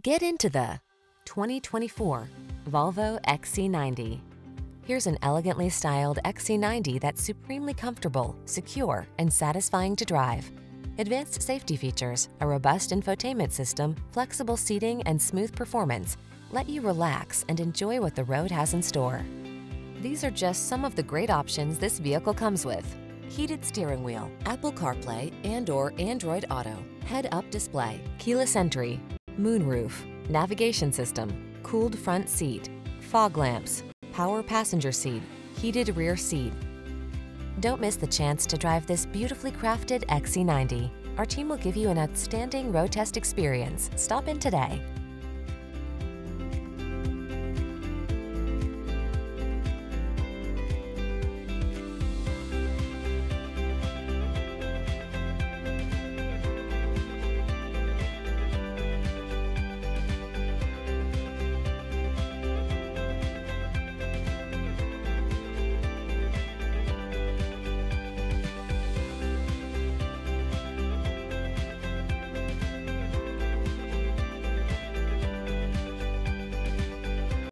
Get into the 2024 Volvo XC90. Here's an elegantly styled XC90 that's supremely comfortable, secure, and satisfying to drive. Advanced safety features, a robust infotainment system, flexible seating, and smooth performance let you relax and enjoy what the road has in store. These are just some of the great options this vehicle comes with. Heated steering wheel, Apple CarPlay and or Android Auto, head-up display, keyless entry, moonroof, navigation system, cooled front seat, fog lamps, power passenger seat, heated rear seat. Don't miss the chance to drive this beautifully crafted XC90. Our team will give you an outstanding road test experience. Stop in today.